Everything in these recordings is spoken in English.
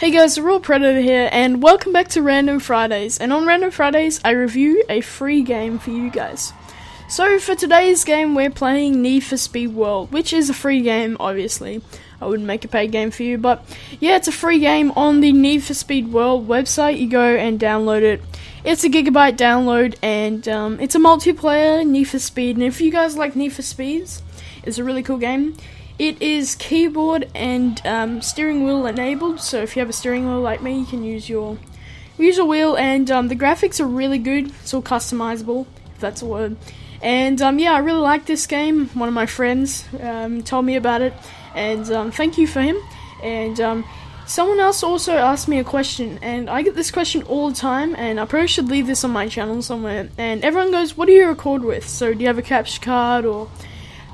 Hey guys, the Raw Predator here, and welcome back to Random Fridays. And on Random Fridays, I review a free game for you guys. So for today's game, we're playing Need for Speed World, which is a free game, obviously. I wouldn't make a paid game for you, but yeah, it's a free game on the Need for Speed World website. You go and download it. It's a gigabyte download, and um, it's a multiplayer Need for Speed. And if you guys like Need for Speeds, it's a really cool game. It is keyboard and um, steering wheel enabled, so if you have a steering wheel like me, you can use your your wheel. And um, the graphics are really good. It's all customizable, if that's a word. And um, yeah, I really like this game. One of my friends um, told me about it, and um, thank you for him. And um, someone else also asked me a question, and I get this question all the time, and I probably should leave this on my channel somewhere. And everyone goes, "What do you record with? So do you have a capture card or?"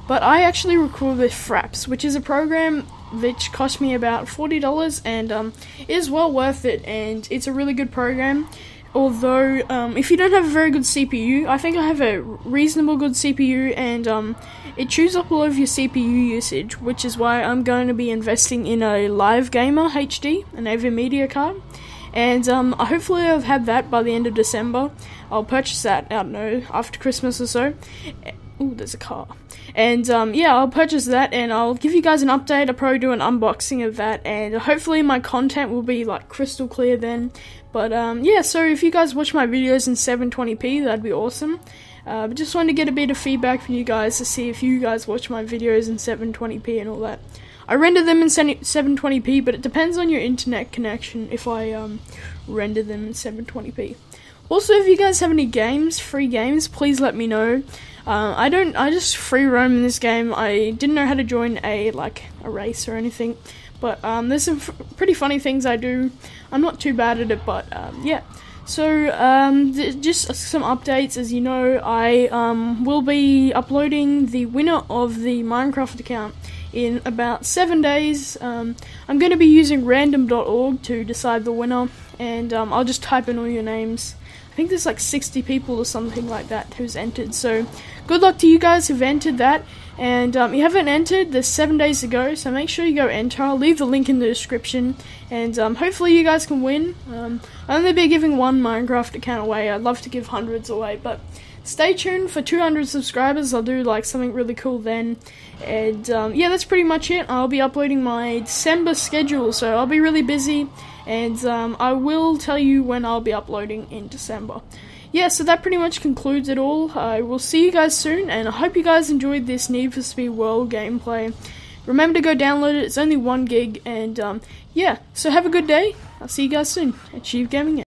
But I actually record with Fraps, which is a program which cost me about forty dollars and um, is well worth it. And it's a really good program. Although, um, if you don't have a very good CPU, I think I have a reasonable good CPU, and um, it chews up all of your CPU usage, which is why I'm going to be investing in a Live Gamer HD, an AVerMedia card. And um, hopefully, I'll have had that by the end of December. I'll purchase that, I don't know, after Christmas or so. Ooh, there's a car. And um, yeah, I'll purchase that and I'll give you guys an update. I'll probably do an unboxing of that and hopefully my content will be like crystal clear then. But um, yeah, so if you guys watch my videos in 720p, that'd be awesome. Uh, but just wanted to get a bit of feedback from you guys to see if you guys watch my videos in 720p and all that. I render them in 720p, but it depends on your internet connection if I um, render them in 720p. Also, if you guys have any games, free games, please let me know. Uh, I don't. I just free roam in this game. I didn't know how to join a like a race or anything, but um, there's some pretty funny things I do. I'm not too bad at it, but um, yeah. So um, just some updates. As you know, I um, will be uploading the winner of the Minecraft account in about seven days. Um, I'm going to be using random.org to decide the winner, and um, I'll just type in all your names think there's like 60 people or something like that who's entered. So good luck to you guys who've entered that. And um, you haven't entered, there's seven days to go, so make sure you go enter. I'll leave the link in the description. And um, hopefully you guys can win. Um, I'll only be giving one Minecraft account away. I'd love to give hundreds away, but stay tuned for 200 subscribers. I'll do like something really cool then. And um, yeah, that's pretty much it. I'll be uploading my December schedule, so I'll be really busy. And um, I will tell you when I'll be uploading in December. Yeah, so that pretty much concludes it all. I will see you guys soon, and I hope you guys enjoyed this Need for Speed World gameplay. Remember to go download it, it's only one gig, and um, yeah, so have a good day. I'll see you guys soon. Achieved Gaming